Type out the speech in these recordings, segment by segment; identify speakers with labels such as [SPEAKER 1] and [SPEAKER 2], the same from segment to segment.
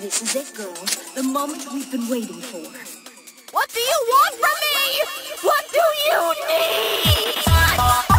[SPEAKER 1] This is it, girls. The moment we've been waiting for.
[SPEAKER 2] What do you want from me? What do you need?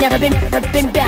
[SPEAKER 1] never been, never been back.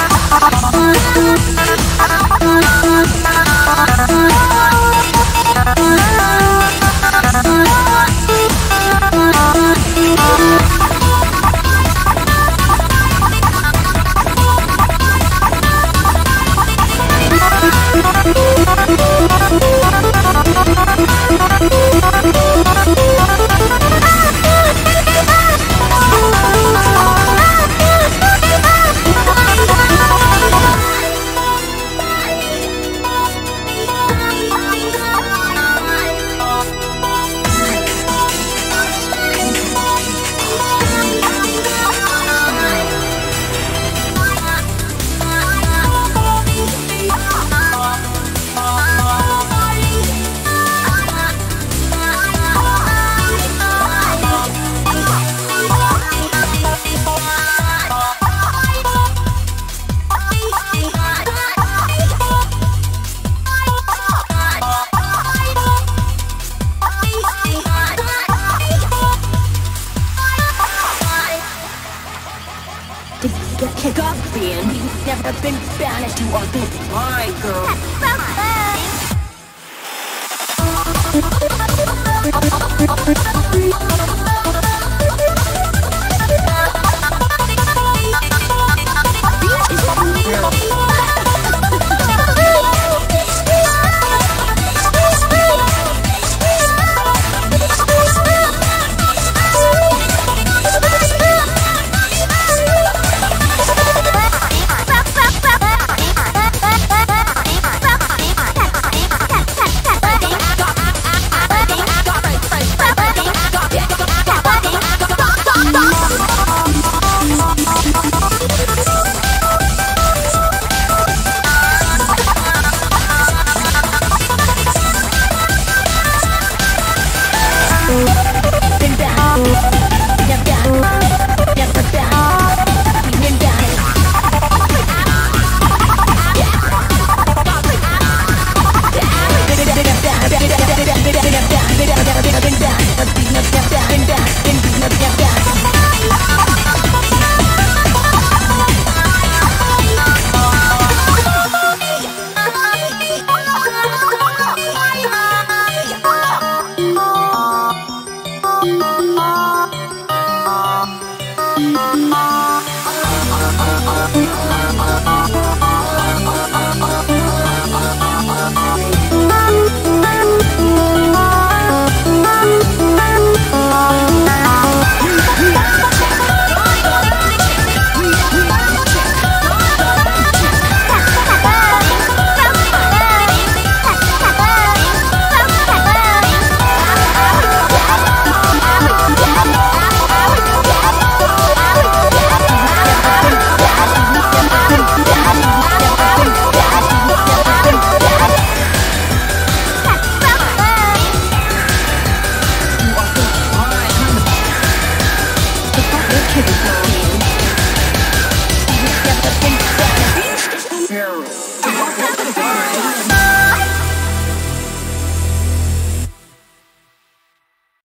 [SPEAKER 1] are